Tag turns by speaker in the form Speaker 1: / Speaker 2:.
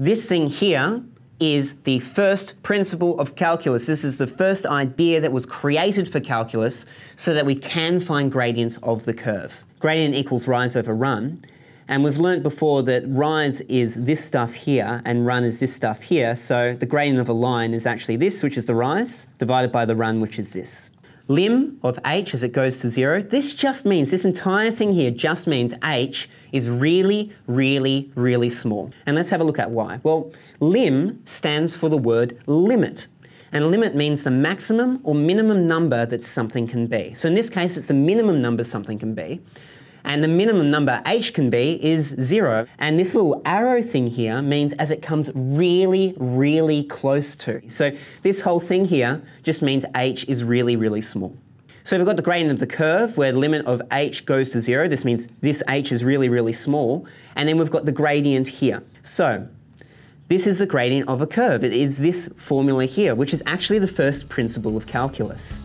Speaker 1: This thing here is the first principle of calculus. This is the first idea that was created for calculus so that we can find gradients of the curve. Gradient equals rise over run. And we've learnt before that rise is this stuff here and run is this stuff here. So the gradient of a line is actually this, which is the rise, divided by the run, which is this. Lim of h as it goes to zero, this just means, this entire thing here just means h is really, really, really small. And let's have a look at why. Well, lim stands for the word limit. And limit means the maximum or minimum number that something can be. So in this case, it's the minimum number something can be. And the minimum number h can be is zero. And this little arrow thing here means as it comes really, really close to. So this whole thing here just means h is really, really small. So we've got the gradient of the curve where the limit of h goes to zero. This means this h is really, really small. And then we've got the gradient here. So this is the gradient of a curve. It is this formula here, which is actually the first principle of calculus.